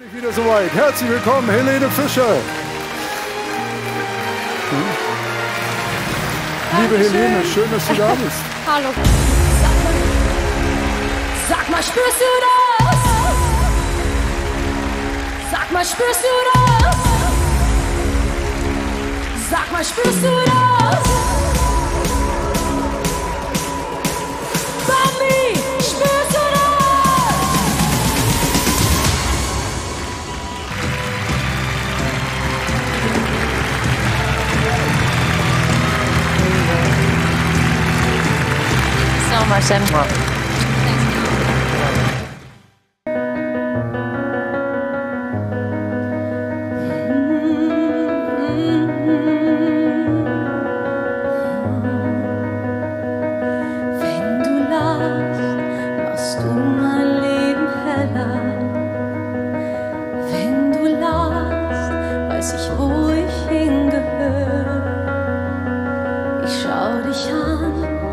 Endlich wieder soweit. Herzlich willkommen, Helene Fischer. Hm. Liebe Helene, schön, dass du da bist. Hallo. Sag mal, sag mal, spürst du das? Sag mal, spürst du das? Sag mal, spürst du das? Lachst, weiß ich, wo ich hingehöre. Ich schau dich an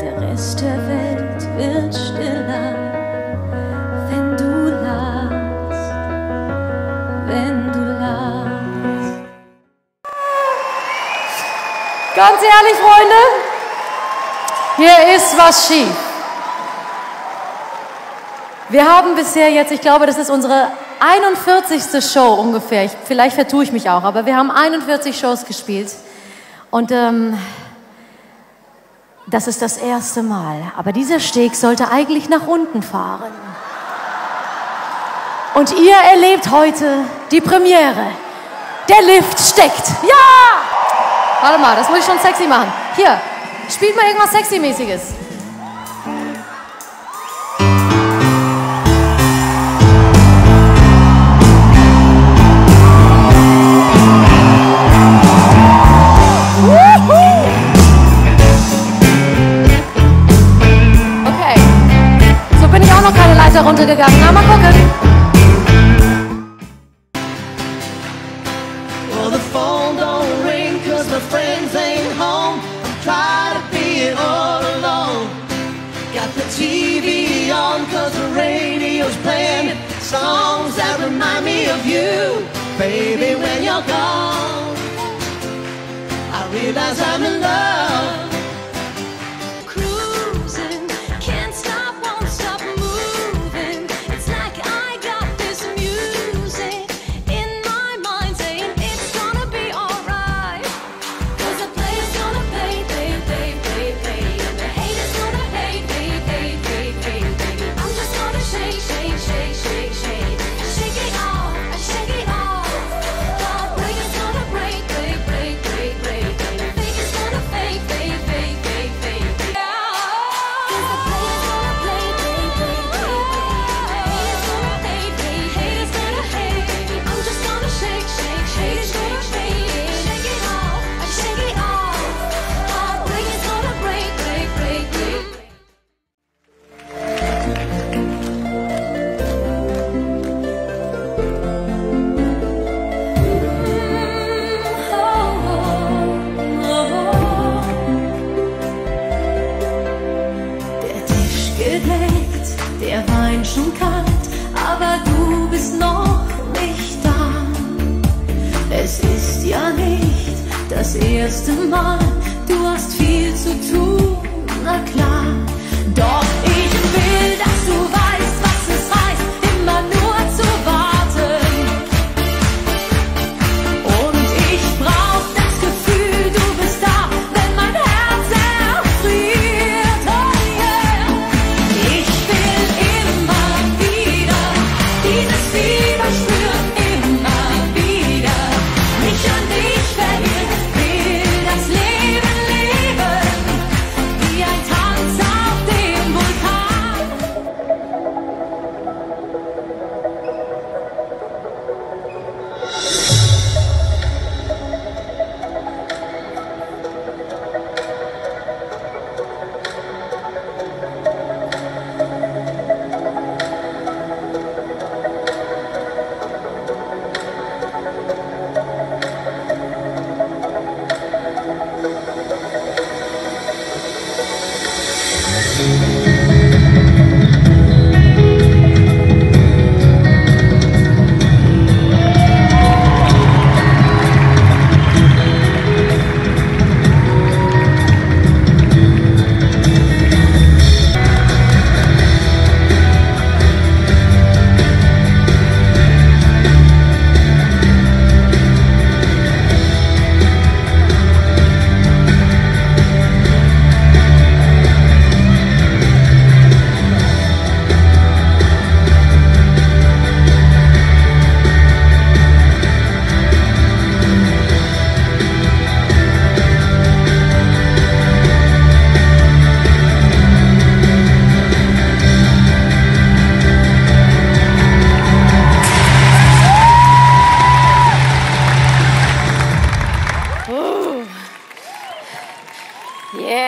der Rest der Welt wird stiller. Wenn du lachst, wenn du lachst. Ganz ehrlich, Freunde, hier ist was schief. Wir haben bisher jetzt, ich glaube, das ist unsere 41. Show ungefähr. Ich, vielleicht vertue ich mich auch, aber wir haben 41 Shows gespielt. Und ähm, das ist das erste Mal. Aber dieser Steg sollte eigentlich nach unten fahren. Und ihr erlebt heute die Premiere. Der Lift steckt. Ja! Warte mal, das muss ich schon sexy machen. Hier, spielt mal irgendwas Sexy-mäßiges. TV on cause the radio's playing songs that remind me of you. Baby, when you're gone, I realize I'm in love. Du bist noch nicht da. Es ist ja nicht das erste Mal, du hast viel zu tun, na klar.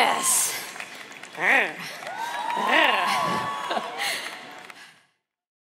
Yes. Arr. Arr.